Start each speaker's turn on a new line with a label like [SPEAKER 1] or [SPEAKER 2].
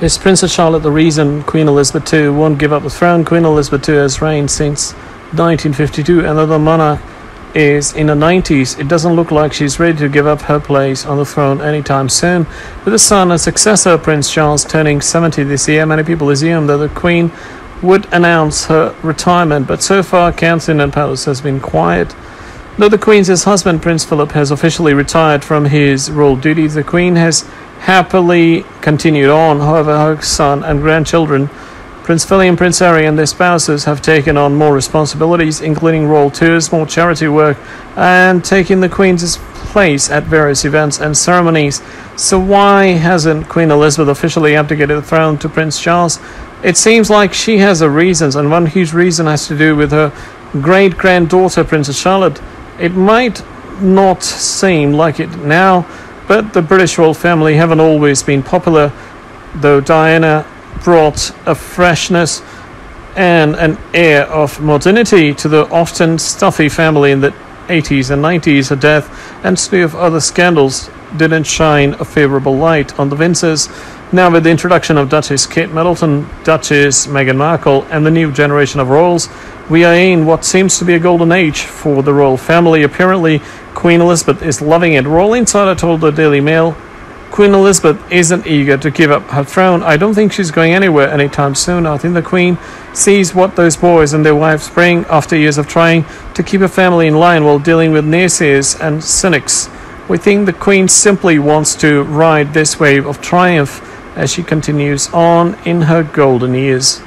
[SPEAKER 1] Is Princess Charlotte the reason Queen Elizabeth II won't give up the throne? Queen Elizabeth II has reigned since 1952. and Another monarch is in the 90s. It doesn't look like she's ready to give up her place on the throne anytime soon. With a son and successor, Prince Charles, turning 70 this year, many people assume that the Queen would announce her retirement, but so far, Kensington Palace has been quiet. Though the Queen's husband, Prince Philip, has officially retired from his royal duties, the Queen has happily continued on. However, her son and grandchildren, Prince Philip and Prince Harry and their spouses, have taken on more responsibilities, including royal tours, more charity work, and taking the Queen's place at various events and ceremonies. So, why hasn't Queen Elizabeth officially abdicated the throne to Prince Charles? It seems like she has her reasons, and one huge reason has to do with her great granddaughter, Princess Charlotte. It might not seem like it now, but the British royal family haven't always been popular, though Diana brought a freshness and an air of modernity to the often stuffy family in the 80s and 90s. Her death and slew of other scandals didn't shine a favorable light on the Windsors. Now, with the introduction of Duchess Kate Middleton, Duchess Meghan Markle, and the new generation of royals, we are in what seems to be a golden age for the royal family. Apparently, Queen Elizabeth is loving it. Royal Insider told the Daily Mail Queen Elizabeth isn't eager to give up her throne. I don't think she's going anywhere anytime soon. I think the Queen sees what those boys and their wives bring after years of trying to keep a family in line while dealing with naysayers and cynics. We think the Queen simply wants to ride this wave of triumph as she continues on in her golden years.